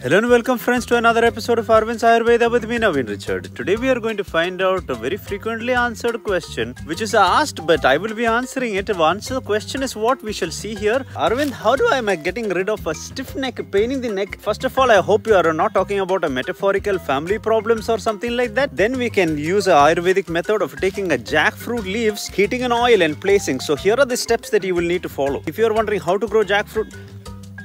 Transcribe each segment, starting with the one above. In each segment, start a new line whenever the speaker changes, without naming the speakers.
Hello and welcome friends to another episode of Arvind's Ayurveda with me Naveen Richard. Today we are going to find out a very frequently answered question which is asked but I will be answering it. Once the question is what we shall see here. Arvind, how do I am I getting rid of a stiff neck, pain in the neck? First of all, I hope you are not talking about a metaphorical family problems or something like that. Then we can use a Ayurvedic method of taking a jackfruit leaves, heating an oil and placing. So here are the steps that you will need to follow. If you are wondering how to grow jackfruit,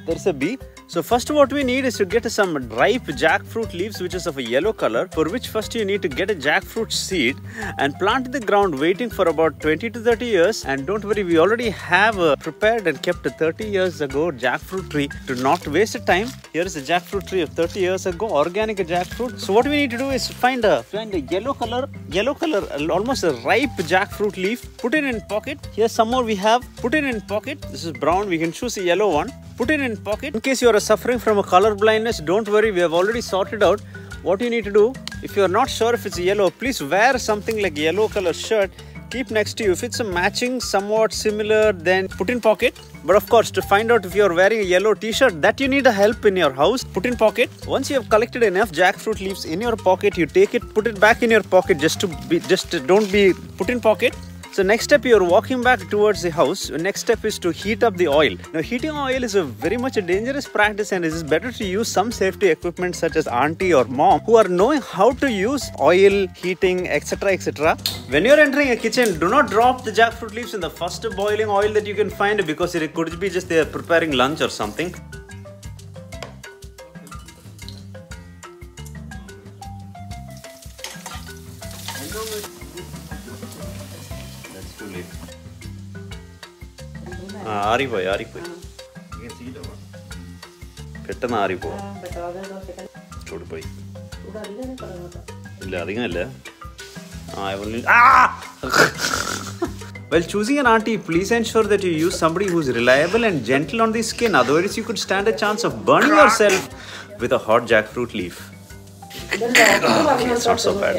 there's a beep. So first what we need is to get some ripe jackfruit leaves which is of a yellow color for which first you need to get a jackfruit seed and plant in the ground waiting for about 20 to 30 years and don't worry we already have a prepared and kept a 30 years ago jackfruit tree to not waste time. Here is a jackfruit tree of 30 years ago organic jackfruit. So what we need to do is find a find a yellow color yellow color almost a ripe jackfruit leaf put it in pocket. Here some more we have put it in pocket. This is brown we can choose a yellow one put it in pocket. In case you are suffering from a color blindness don't worry. We have already sorted out what you need to do. If you are not sure if it's yellow please wear something like yellow color shirt. Keep next to you. If it's a matching somewhat similar then put in pocket. But of course to find out if you are wearing a yellow t-shirt that you need a help in your house put in pocket. Once you have collected enough jackfruit leaves in your pocket you take it put it back in your pocket just to be just don't be put in pocket so next step, you're walking back towards the house. Next step is to heat up the oil. Now heating oil is a very much a dangerous practice and it is better to use some safety equipment such as auntie or mom who are knowing how to use oil, heating, etc. etc. When you're entering a kitchen, do not drop the jackfruit leaves in the first boiling oil that you can find because it could be just they're preparing lunch or something. That's too late. ആ ആറിപ്പോയി ആറിപ്പോയി പെട്ടെന്ന് ആറിപ്പോവും ചൂടിപ്പോയി ഇല്ല അധികമല്ല ആ only- Ah! While choosing an auntie, please ensure that you use somebody who's reliable and gentle on the skin. Otherwise, you could stand a chance of burning yourself with a hot jackfruit leaf. Okay, it's not so bad.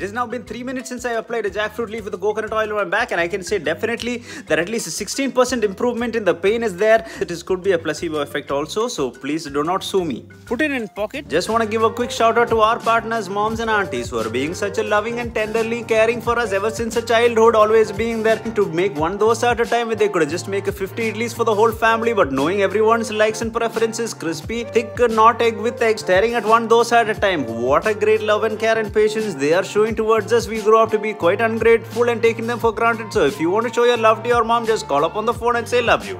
It has now been 3 minutes since I applied a jackfruit leaf with the coconut oil on my back and I can say definitely that at least a 16% improvement in the pain is there. It is, could be a placebo effect also so please do not sue me. Put it in pocket. Just want to give a quick shout out to our partners moms and aunties who are being such a loving and tenderly caring for us ever since a childhood always being there to make one dosa at a time they could just make a 50 idlis for the whole family but knowing everyone's likes and preferences crispy thick not egg with egg staring at one dosa at a time what a great love and care and patience they are showing towards us we grow up to be quite ungrateful and taking them for granted. So if you want to show your love to your mom just call up on the phone and say love you